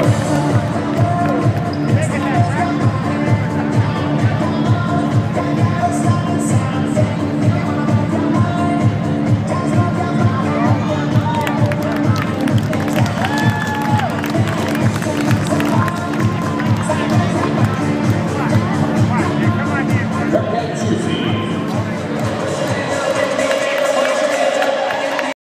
go.